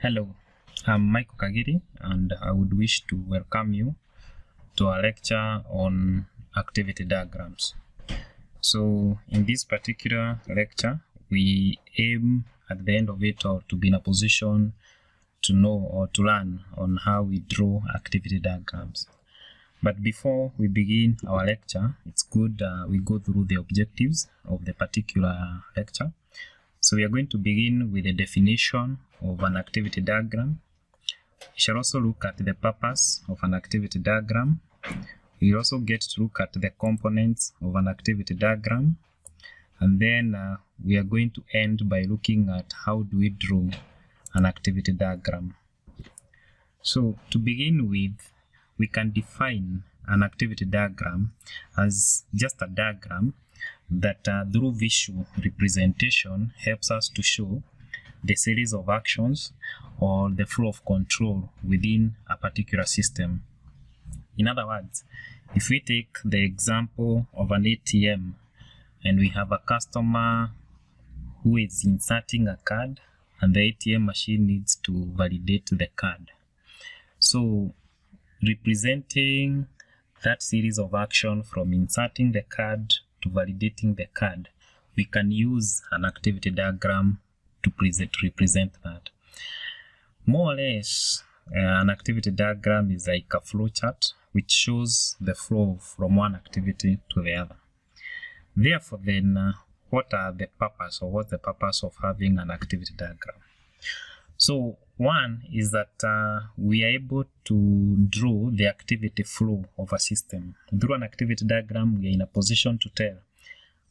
Hello, I'm Michael Kagiri and I would wish to welcome you to a lecture on activity diagrams. So in this particular lecture, we aim at the end of it or to be in a position to know or to learn on how we draw activity diagrams. But before we begin our lecture, it's good uh, we go through the objectives of the particular lecture. So we are going to begin with the definition of an activity diagram. We shall also look at the purpose of an activity diagram. We also get to look at the components of an activity diagram. And then uh, we are going to end by looking at how do we draw an activity diagram. So to begin with, we can define an activity diagram as just a diagram that uh, through visual representation helps us to show the series of actions or the flow of control within a particular system. In other words, if we take the example of an ATM and we have a customer who is inserting a card and the ATM machine needs to validate the card. So representing that series of action from inserting the card to validating the card, we can use an activity diagram to present, represent that. More or less, uh, an activity diagram is like a flow chart which shows the flow from one activity to the other. Therefore, then, uh, what are the purpose or what's the purpose of having an activity diagram? So one is that uh, we are able to draw the activity flow of a system. Through an activity diagram, we are in a position to tell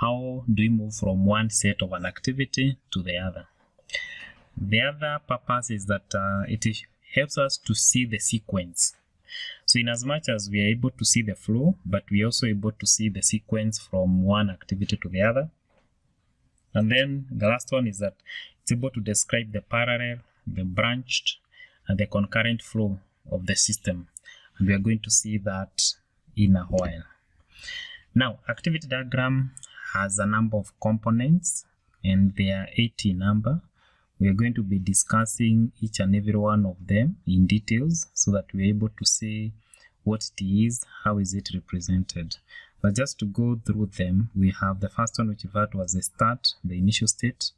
how do we move from one set of an activity to the other. The other purpose is that uh, it helps us to see the sequence. So in as much as we are able to see the flow, but we are also able to see the sequence from one activity to the other. And then the last one is that it's able to describe the parallel the branched and the concurrent flow of the system. And we are going to see that in a while. Now, activity diagram has a number of components and they are 80 number. We are going to be discussing each and every one of them in details so that we're able to see what it is, how is it represented. But just to go through them, we have the first one which referred to as the start, the initial state.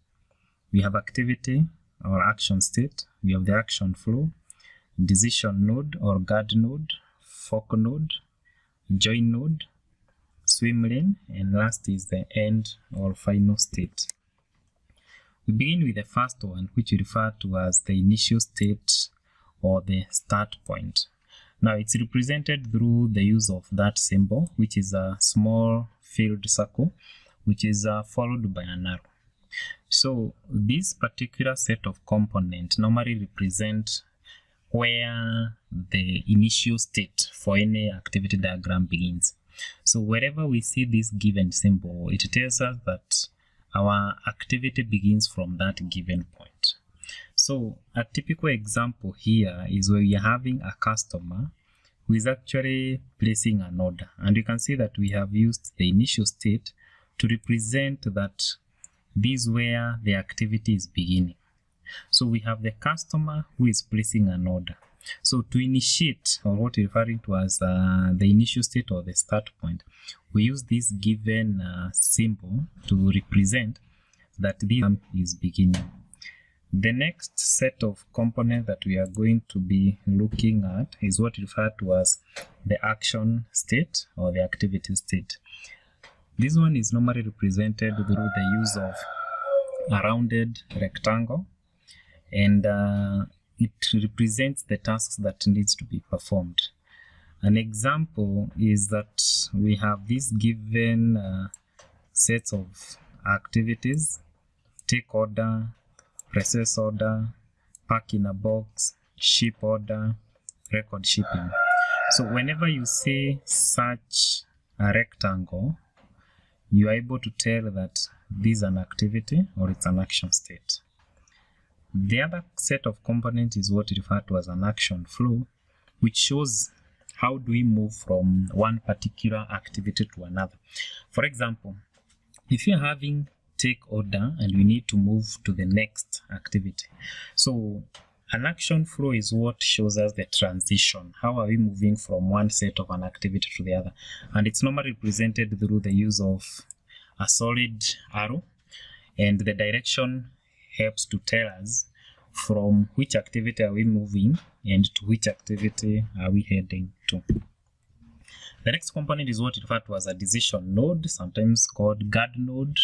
We have activity, or action state. We have the action flow, decision node or guard node, fork node, join node, swim lane, and last is the end or final state. We begin with the first one, which we refer to as the initial state or the start point. Now it's represented through the use of that symbol, which is a small filled circle, which is uh, followed by an arrow. So this particular set of components normally represent where the initial state for any activity diagram begins. So wherever we see this given symbol, it tells us that our activity begins from that given point. So a typical example here is where you're having a customer who is actually placing an order. And you can see that we have used the initial state to represent that this is where the activity is beginning. So we have the customer who is placing an order. So to initiate, or what we're referring to as uh, the initial state or the start point, we use this given uh, symbol to represent that this is beginning. The next set of components that we are going to be looking at is what we refer to as the action state or the activity state. This one is normally represented through the use of a rounded rectangle and uh, it represents the tasks that needs to be performed. An example is that we have this given uh, sets of activities, take order, process order, pack in a box, ship order, record shipping. So whenever you see such a rectangle, you are able to tell that this is an activity or it's an action state. The other set of components is what we refer to as an action flow, which shows how do we move from one particular activity to another. For example, if you're having take order and we need to move to the next activity. So An action flow is what shows us the transition. How are we moving from one set of an activity to the other? And it's normally represented through the use of a solid arrow and the direction helps to tell us from which activity are we moving and to which activity are we heading to. The next component is what referred to as a decision node, sometimes called guard node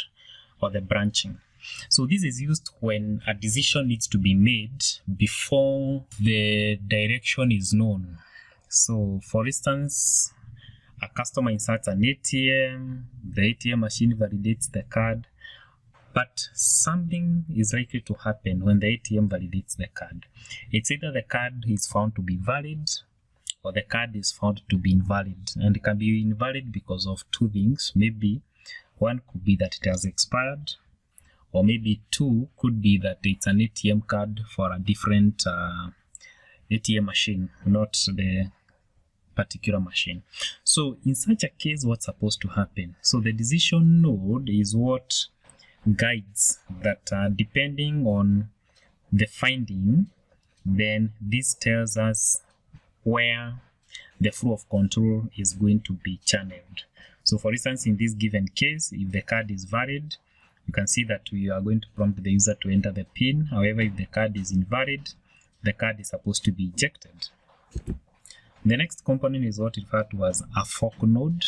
or the branching. So this is used when a decision needs to be made before the direction is known. So for instance, a customer inserts an ATM, the ATM machine validates the card, but something is likely to happen when the ATM validates the card. It's either the card is found to be valid or the card is found to be invalid. And it can be invalid because of two things. Maybe one could be that it has expired, or maybe two could be that it's an ATM card for a different uh, ATM machine, not the particular machine. So in such a case, what's supposed to happen? So the decision node is what guides that uh, depending on the finding, then this tells us where the flow of control is going to be channeled. So for instance, in this given case, if the card is valid, you can see that we are going to prompt the user to enter the PIN. However, if the card is invalid, the card is supposed to be ejected. The next component is what referred to as a fork node.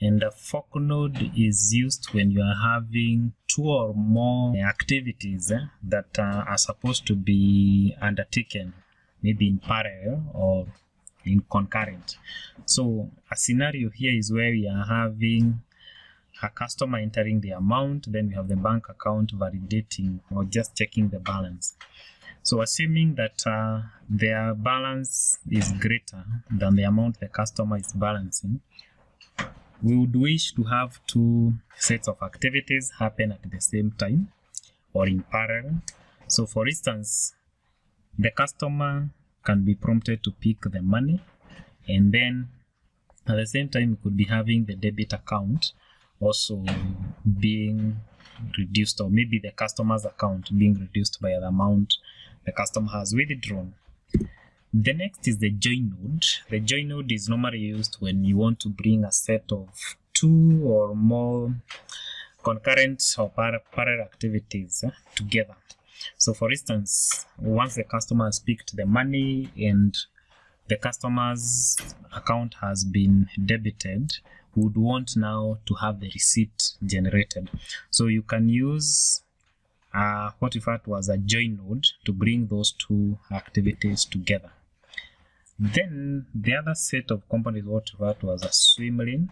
And a fork node is used when you are having two or more activities eh, that uh, are supposed to be undertaken, maybe in parallel or in concurrent. So a scenario here is where we are having a customer entering the amount, then we have the bank account validating or just checking the balance. So assuming that uh, their balance is greater than the amount the customer is balancing, we would wish to have two sets of activities happen at the same time or in parallel. So for instance, the customer can be prompted to pick the money and then at the same time we could be having the debit account also being reduced or maybe the customer's account being reduced by the amount the customer has withdrawn. The next is the join node. The join node is normally used when you want to bring a set of two or more concurrent or parallel activities eh, together. So for instance, once the customer has picked the money and the customer's account has been debited, would want now to have the receipt generated. So you can use uh, what if that was a join node to bring those two activities together. Then the other set of components what if that was a swim lane.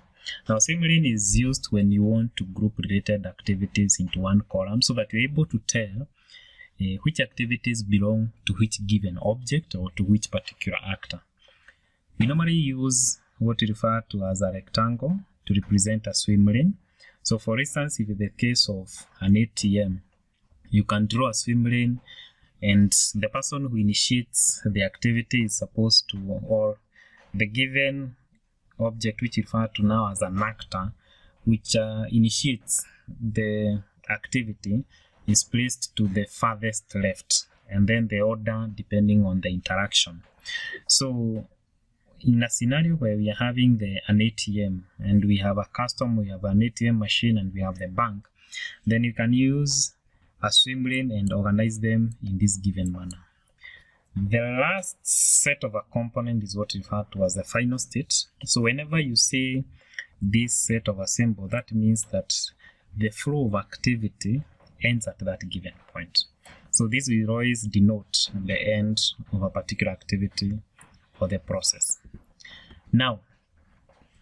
Now swim lane is used when you want to group related activities into one column so that you're able to tell uh, which activities belong to which given object or to which particular actor. We normally use what we refer to as a rectangle to represent a swim lane. So for instance, if in the case of an ATM, you can draw a swim lane and the person who initiates the activity is supposed to, or the given object which refer to now as an actor, which uh, initiates the activity is placed to the farthest left and then the order depending on the interaction. So in a scenario where we are having the, an ATM and we have a customer, we have an ATM machine and we have the bank, then you can use a swim lane and organize them in this given manner. The last set of a component is what referred to as the final state. So whenever you see this set of a symbol, that means that the flow of activity ends at that given point. So this will always denote the end of a particular activity or the process. Now,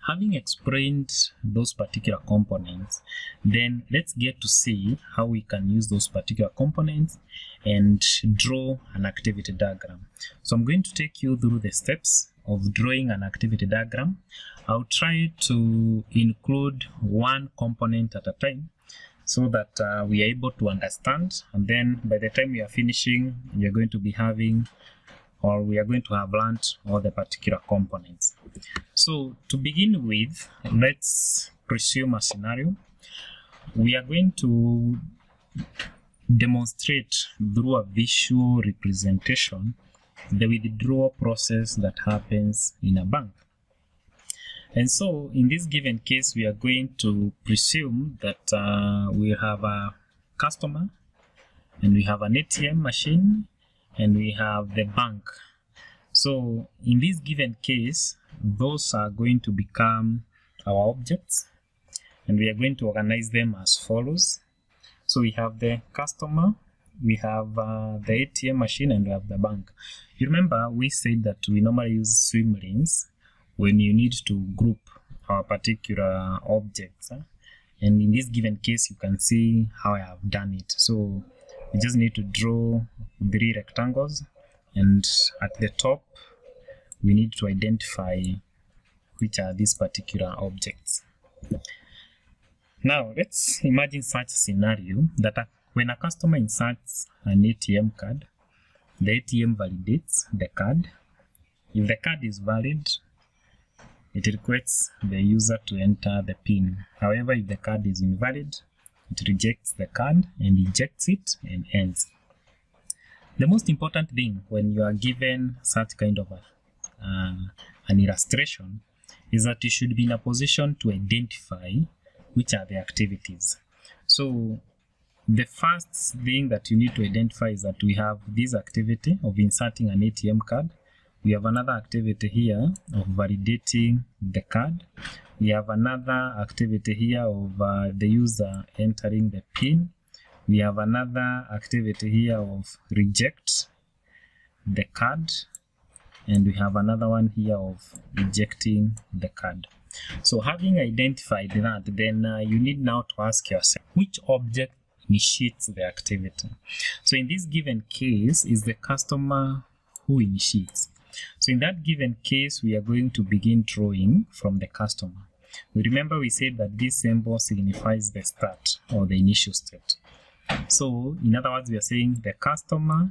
having explained those particular components, then let's get to see how we can use those particular components and draw an activity diagram. So I'm going to take you through the steps of drawing an activity diagram. I'll try to include one component at a time so that uh, we are able to understand and then by the time we are finishing you're going to be having or we are going to have learned all the particular components so to begin with let's presume a scenario we are going to demonstrate through a visual representation the withdrawal process that happens in a bank. And so in this given case, we are going to presume that uh, we have a customer and we have an ATM machine and we have the bank. So in this given case, those are going to become our objects and we are going to organize them as follows. So we have the customer, we have uh, the ATM machine and we have the bank. You remember we said that we normally use swim lanes when you need to group our particular objects. Huh? And in this given case, you can see how I have done it. So we just need to draw three rectangles and at the top, we need to identify which are these particular objects. Now, let's imagine such a scenario that a, when a customer inserts an ATM card, the ATM validates the card. If the card is valid, it requests the user to enter the PIN. However, if the card is invalid, it rejects the card and ejects it and ends. The most important thing when you are given such kind of a, uh, an illustration is that you should be in a position to identify which are the activities. So the first thing that you need to identify is that we have this activity of inserting an ATM card. We have another activity here of validating the card. We have another activity here of uh, the user entering the PIN. We have another activity here of reject the card. And we have another one here of ejecting the card. So having identified that, then uh, you need now to ask yourself, which object initiates the activity? So in this given case, is the customer who initiates. So in that given case, we are going to begin drawing from the customer. We remember we said that this symbol signifies the start or the initial state. So in other words, we are saying the customer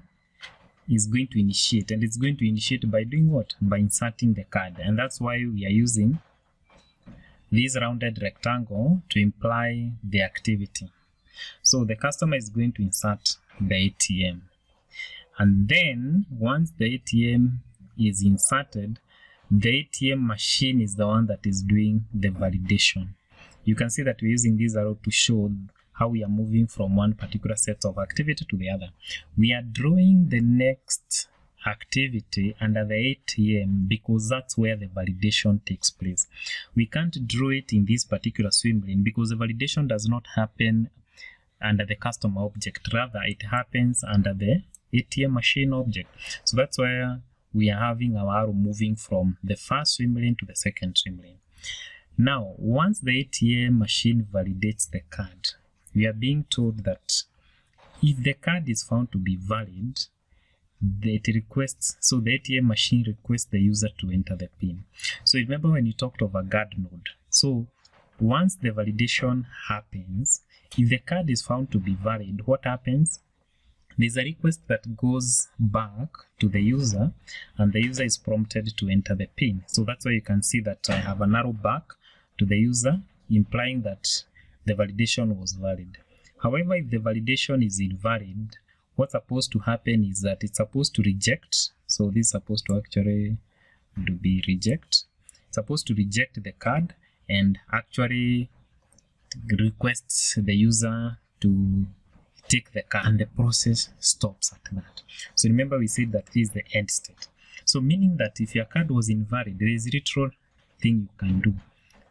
is going to initiate and it's going to initiate by doing what? By inserting the card. And that's why we are using this rounded rectangle to imply the activity. So the customer is going to insert the ATM. And then once the ATM is inserted, the ATM machine is the one that is doing the validation. You can see that we're using this arrow to show how we are moving from one particular set of activity to the other. We are drawing the next activity under the ATM because that's where the validation takes place. We can't draw it in this particular swim lane because the validation does not happen under the customer object. Rather, it happens under the ATM machine object. So that's where we are having our arrow moving from the first swim lane to the second swim lane. Now, once the ATM machine validates the card, we are being told that if the card is found to be valid, it requests so the ATM machine requests the user to enter the PIN. So remember when you talked of a guard node. So once the validation happens, if the card is found to be valid, what happens? There's a request that goes back to the user and the user is prompted to enter the PIN. So that's why you can see that I have an arrow back to the user implying that the validation was valid. However, if the validation is invalid, what's supposed to happen is that it's supposed to reject. So this is supposed to actually to be reject. It's supposed to reject the card and actually requests the user to take the card and the process stops at that. So remember we said that is the end state. So meaning that if your card was invalid, there is little thing you can do.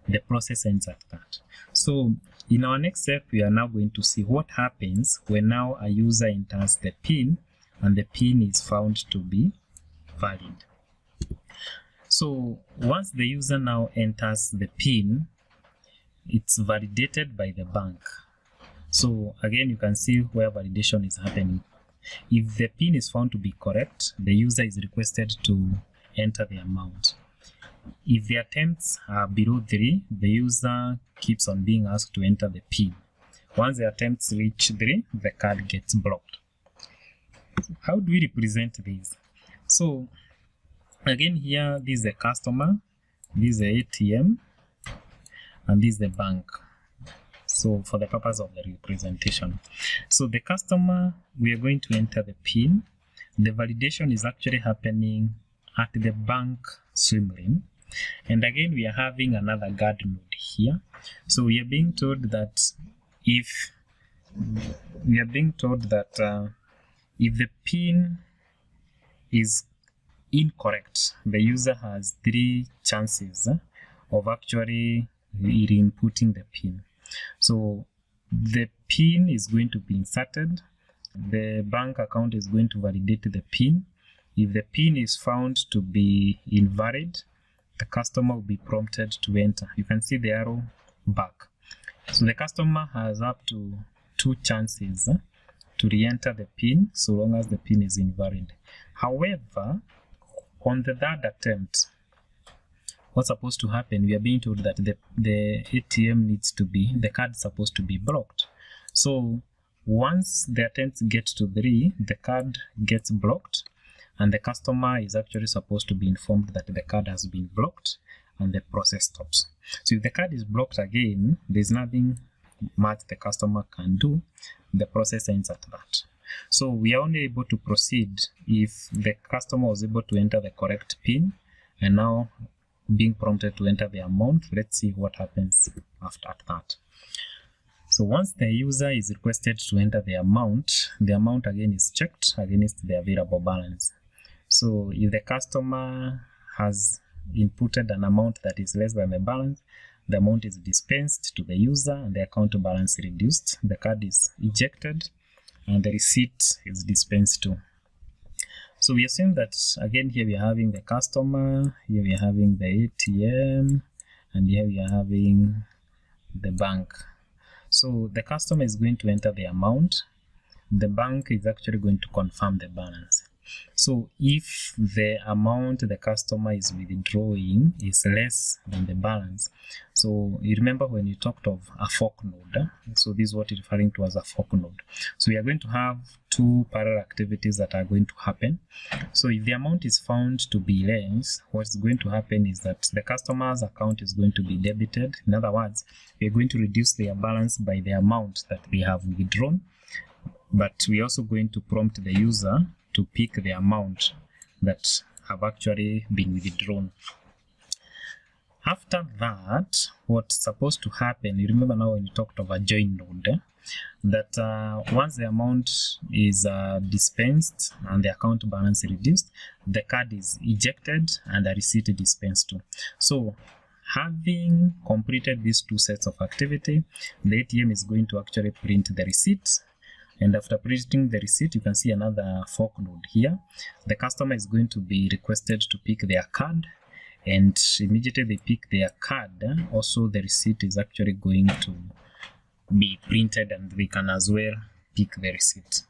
The process ends at that. So in our next step, we are now going to see what happens when now a user enters the PIN and the PIN is found to be valid. So once the user now enters the PIN, it's validated by the bank. So again, you can see where validation is happening. If the PIN is found to be correct, the user is requested to enter the amount. If the attempts are below 3, the user keeps on being asked to enter the PIN. Once the attempts reach 3, the card gets blocked. How do we represent this? So again here, this is the customer, this is the ATM, and this is the bank. So for the purpose of the representation. So the customer we are going to enter the pin. The validation is actually happening at the bank swim lane and again we are having another guard node here. So we are being told that if we are being told that uh, if the pin is incorrect the user has three chances of actually re-inputting the pin so the pin is going to be inserted. The bank account is going to validate the pin. If the pin is found to be invalid the customer will be prompted to enter. You can see the arrow back. So the customer has up to two chances eh, to re-enter the pin so long as the pin is invalid. However on the third attempt what's supposed to happen we are being told that the, the atm needs to be the card is supposed to be blocked. So once the attempts get to three the card gets blocked and the customer is actually supposed to be informed that the card has been blocked and the process stops. So if the card is blocked again there's nothing much the customer can do. The process ends at that. So we are only able to proceed if the customer was able to enter the correct pin and now being prompted to enter the amount. Let's see what happens after that. So once the user is requested to enter the amount, the amount again is checked against the available balance. So if the customer has inputted an amount that is less than the balance, the amount is dispensed to the user and the account balance reduced. The card is ejected and the receipt is dispensed to. So we assume that again here we are having the customer, here we are having the ATM, and here we are having the bank. So the customer is going to enter the amount, the bank is actually going to confirm the balance. So if the amount the customer is withdrawing is less than the balance, so you remember when you talked of a fork node, so this is what you're referring to as a fork node. So we are going to have two parallel activities that are going to happen. So if the amount is found to be less, what's going to happen is that the customer's account is going to be debited. In other words, we are going to reduce their balance by the amount that they have withdrawn but we're also going to prompt the user to pick the amount that have actually been withdrawn. After that, what's supposed to happen, you remember now when you talked of a join node, that uh, once the amount is uh, dispensed and the account balance reduced, the card is ejected and the receipt dispensed to. So having completed these two sets of activity, the ATM is going to actually print the receipt and after printing the receipt you can see another fork node here. The customer is going to be requested to pick their card and immediately they pick their card also the receipt is actually going to be printed and they can as well pick the receipt.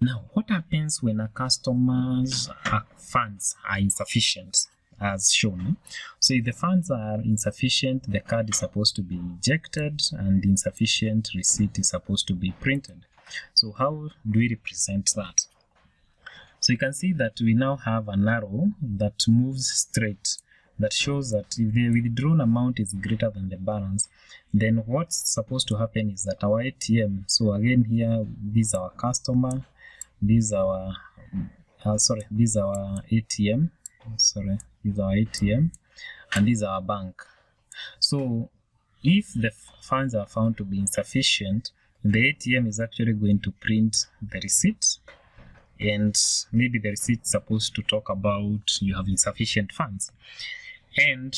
Now what happens when a customer's funds are insufficient as shown. So if the funds are insufficient, the card is supposed to be ejected and the insufficient receipt is supposed to be printed. So how do we represent that? So you can see that we now have an arrow that moves straight that shows that if the withdrawn amount is greater than the balance, then what's supposed to happen is that our ATM, so again here, this is our customer, this is our, uh, sorry, this is our ATM, sorry, is our ATM and is our bank. So if the funds are found to be insufficient, the ATM is actually going to print the receipt and maybe the receipt is supposed to talk about you have insufficient funds and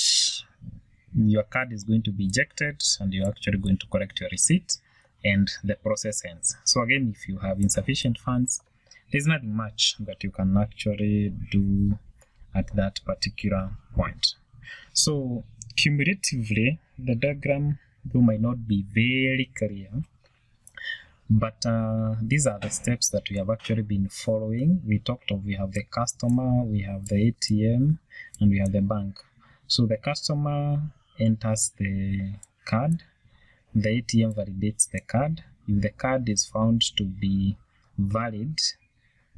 your card is going to be ejected and you're actually going to correct your receipt and the process ends. So again, if you have insufficient funds, there's nothing much that you can actually do at that particular point. So cumulatively, the diagram though might not be very clear, but uh, these are the steps that we have actually been following. We talked of we have the customer, we have the ATM, and we have the bank. So the customer enters the card, the ATM validates the card. If the card is found to be valid,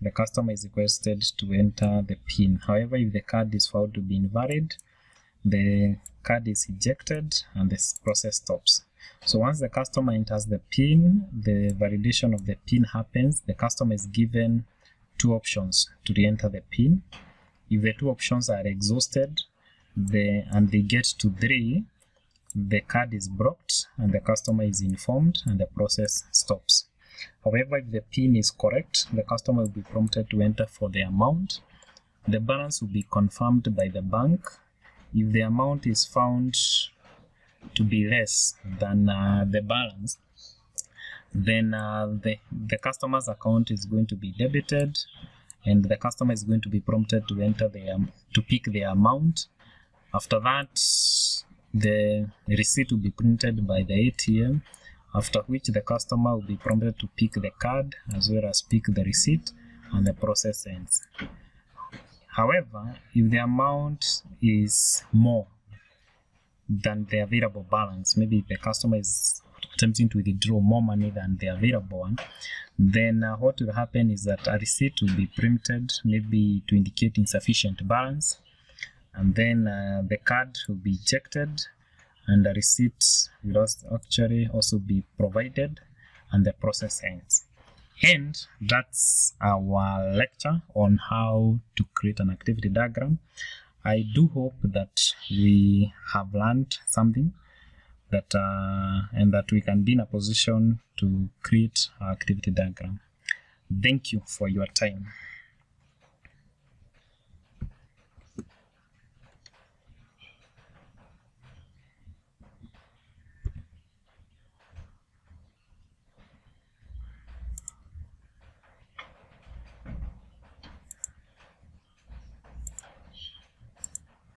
the customer is requested to enter the PIN. However, if the card is found to be invalid, the card is ejected and this process stops. So once the customer enters the PIN, the validation of the PIN happens. The customer is given two options to re-enter the PIN. If the two options are exhausted, the and they get to three, the card is blocked and the customer is informed and the process stops. However, if the PIN is correct, the customer will be prompted to enter for the amount. The balance will be confirmed by the bank. If the amount is found to be less than uh, the balance, then uh, the, the customer's account is going to be debited and the customer is going to be prompted to enter the um, to pick the amount. After that, the receipt will be printed by the ATM, after which the customer will be prompted to pick the card as well as pick the receipt and the process ends. However, if the amount is more than the available balance, maybe the customer is attempting to withdraw more money than the available one, then uh, what will happen is that a receipt will be printed, maybe to indicate insufficient balance, and then uh, the card will be ejected, and the receipt will actually also be provided, and the process ends. And that's our lecture on how to create an activity diagram. I do hope that we have learned something that uh, and that we can be in a position to create our activity diagram. Thank you for your time.